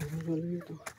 Ano dito?